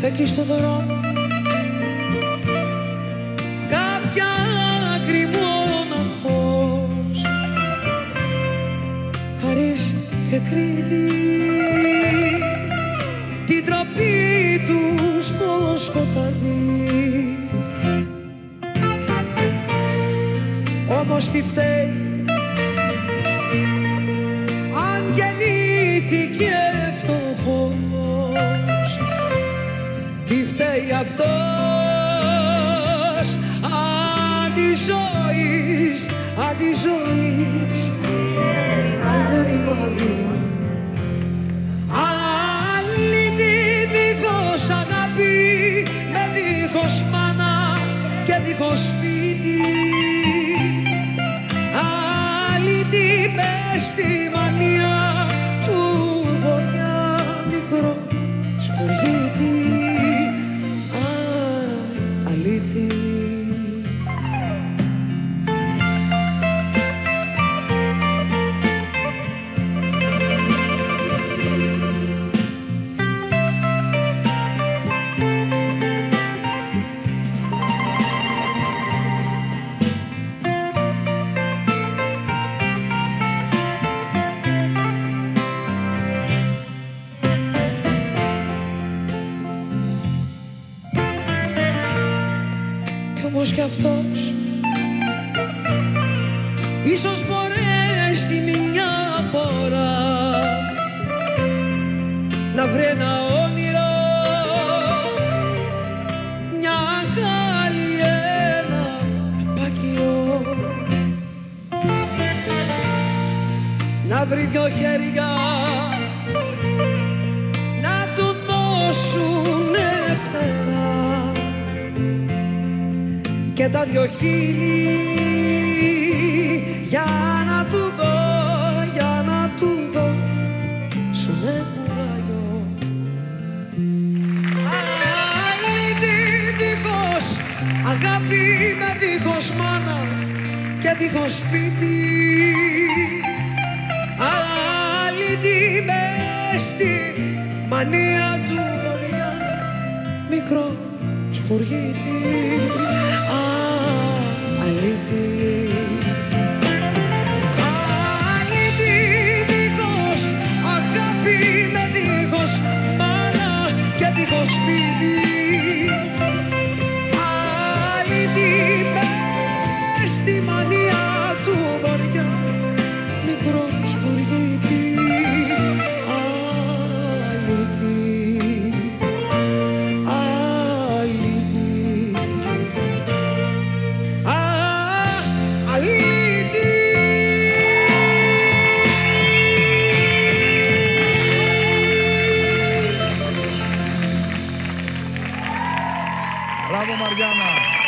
στέκει στο δρόμο. Κάποια άκρη μοναχός Θαρής και κρύβει την τροπή του στο σκοτάδι. Όμως τι φταίει αντιζώης, αντιζώης είναι ρημάδι. Αλήτη δίχως αγάπη με δίχως μάνα και δίχως σπίτι. Αλήτη μες στη μανία του βοριά μικρό σπουργίτη Α, όμως κι αυτός. Ίσως μπορέσει μια φορά Να βρει ένα όνειρο Μια αγκάλη, ένα πακιό Να βρει δυο χέρια Να του δώσουν και τα δυο χείλη. Για να του δω, για να του δω σου ναι κουράγιο. Αλήτη δίχως αγάπη με δίχως μάνα και δίχως σπίτι. Αλήτη μες στη μανία του βοριά μικρό σπουργίτη Bravo, Mariana.